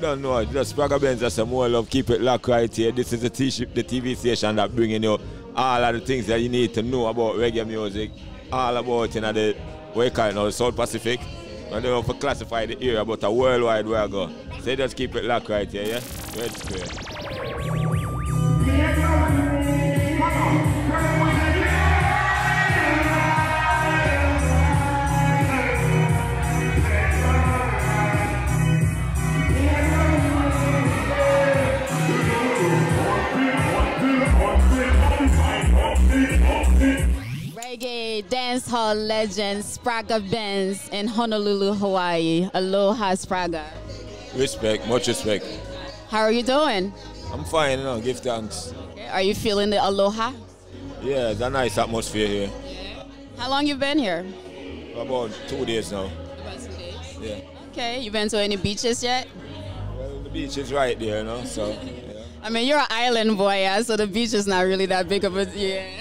don't know. Just Spragga Benz, that's some more love. Keep it locked right here. This is the, t- the TV station that bringing you all of the things that you need to know about reggae music. All about you know, the, what you call it now, South Pacific. I don't know if I classify the area, but a worldwide where I go. So just keep it locked right here, yeah? Red Square. Dancehall legend Spragga Benz in Honolulu, Hawaii. Aloha, Spragga. Respect, much respect. How are you doing? I'm fine, you know, give thanks. Are you feeling the aloha? Yeah, it's a nice atmosphere here. How long you been here? About two days now. About two days. Yeah. Okay, you been to any beaches yet? Well, the beach is right there, you know, so. Yeah. I mean, you're an island boy, yeah, so the beach is not really that big of a yeah.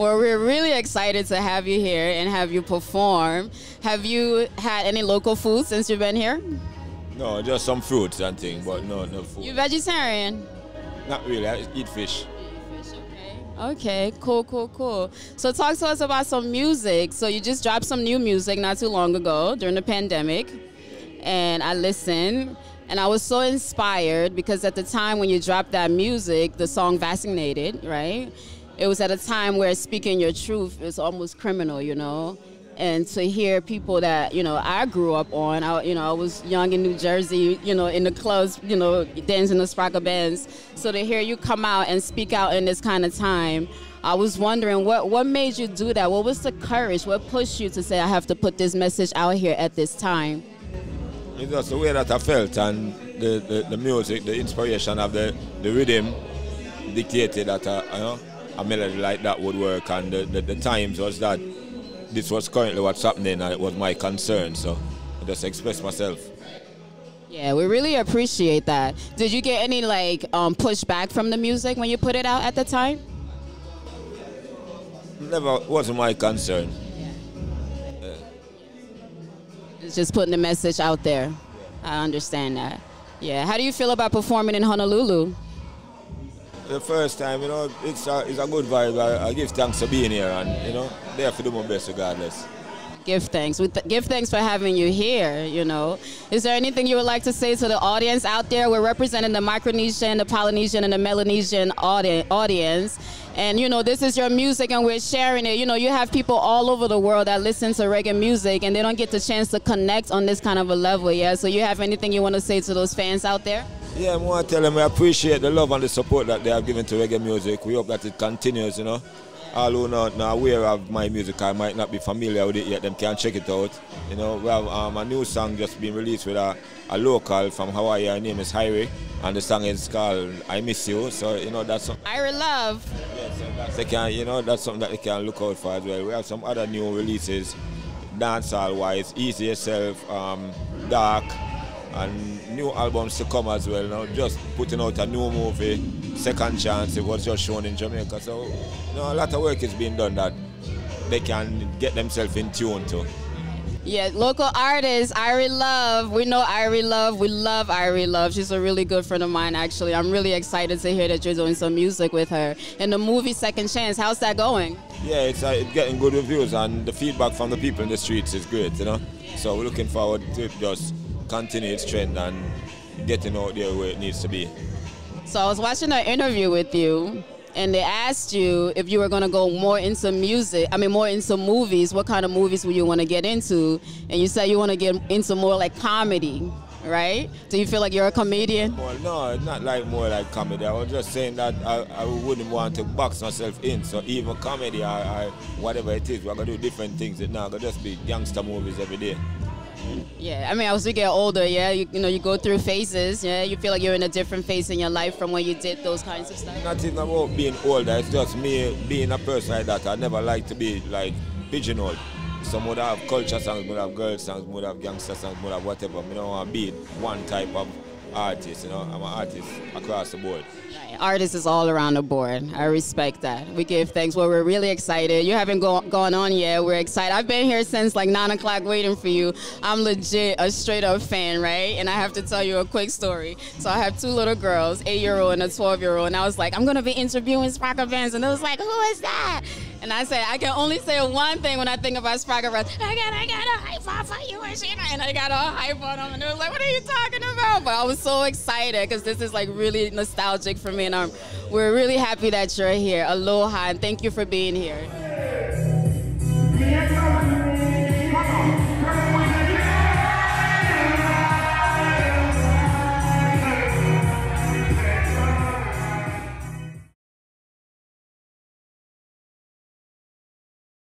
Well, we're really excited to have you here and have you perform. Have you had any local food since you've been here? No, just some fruits and things, but no, no food. You vegetarian? Not really. I eat fish. Okay, Okay. cool, cool, cool. So talk to us about some music. So you just dropped some new music not too long ago during the pandemic, and I listened, and I was so inspired because at the time when you dropped that music, the song "Vaccinated," right? It was at a time where speaking your truth is almost criminal, you know. And to hear people that you know I grew up on, I, you know, I was young in New Jersey, you know, in the clubs, you know, dancing the Spragga Benz. So to hear you come out and speak out in this kind of time, I was wondering what what made you do that? What was the courage? What pushed you to say I have to put this message out here at this time? It's just the way that I felt and the, the, the music, the inspiration of the, the rhythm dictated that uh, you know, a melody like that would work and the, the, the times was that this was currently what's happening and it was my concern so I just expressed myself. Yeah, we really appreciate that. Did you get any like um, pushback from the music when you put it out at the time? Never wasn't my concern. It's just putting the message out there. I understand that. Yeah. How do you feel about performing in Honolulu? The first time, you know, it's a, it's a good vibe. I, I give thanks for being here and, you know, there to do my best regardless. Give thanks. We th- give thanks for having you here. You know, is there anything you would like to say to the audience out there? We're representing the Micronesian, the Polynesian, and the Melanesian audi- audience, and you know, this is your music, and we're sharing it. You know, you have people all over the world that listen to reggae music, and they don't get the chance to connect on this kind of a level. Yeah. So, you have anything you want to say to those fans out there? Yeah, I want to tell them I appreciate the love and the support that they have given to reggae music. We hope that it continues, you know. All who not now aware of my music, I might not be familiar with it yet, them can check it out. You know, we have um, a new song just been released with a, a local from Hawaii. Her name is Irie, and the song is called I Miss You. So, you know, that's something. Irie Love. Yeah, so that's, they can, you know, that's something that they can look out for as well. We have some other new releases, dancehall wise, Easy Yourself, um, Dark, and new albums to come as well. Now, just putting out a new movie, Second Chance. It was just shown in Jamaica, so you know a lot of work is being done that they can get themselves in tune to. Yeah, local artist, Irie Love. We know Irie Love. We love Irie Love. She's a really good friend of mine, actually. I'm really excited to hear that you're doing some music with her. And the movie Second Chance, how's that going? Yeah, it's, uh, it's getting good reviews, and the feedback from the people in the streets is great, you know. So we're looking forward to it just continue its trend and getting out there where it needs to be. So I was watching an interview with you, and they asked you if you were going to go more into music, I mean, more into movies. What kind of movies would you want to get into? And you said you want to get into more like comedy, right? Do you feel like you're a comedian? Well, no, not like more like comedy. I was just saying that I, I wouldn't want to box myself in. So even comedy or, or whatever it is, we're going to do different things. It's not going to just be gangster movies every day. Yeah, I mean, as we get older, yeah, you, you know, you go through phases. Yeah, you feel like you're in a different phase in your life from when you did those kinds of stuff. Not even about being older. It's just me being a person like that. I never like to be like pigeonholed. Some would have culture songs, would have girl songs, would have gangster songs, would have whatever. I don't want to be one type of artist. You know, I'm an artist across the board. Artists is all around the board. I respect that. We give thanks. Well, we're really excited. You haven't go- gone on yet. We're excited. I've been here since like nine o'clock waiting for you. I'm legit a straight up fan, right? And I have to tell you a quick story. So I have two little girls, eight year old and a 12 year old. And I was like, I'm going to be interviewing Spragga Benz. And they was like, who is that? And I said, I can only say one thing when I think about Spragga Benz. I got, I got a high five for you, and I got a high five on them. And it was like, what are you talking about? But I was so excited because this is like really nostalgic for me. And we're really happy that you're here. Aloha, and thank you for being here.